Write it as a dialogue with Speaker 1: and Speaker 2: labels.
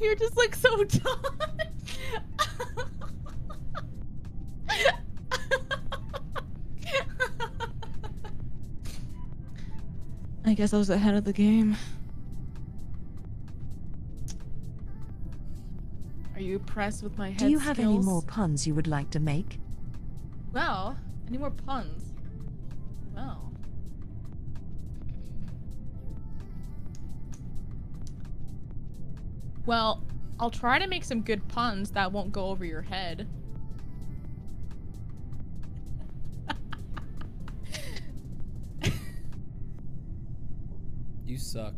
Speaker 1: You're just like so done. I guess I was ahead of the game. Are you impressed with my head
Speaker 2: Do you have any more puns you would like to make?
Speaker 1: Well, any more puns? Well. Well, I'll try to make some good puns that won't go over your head.
Speaker 3: You suck.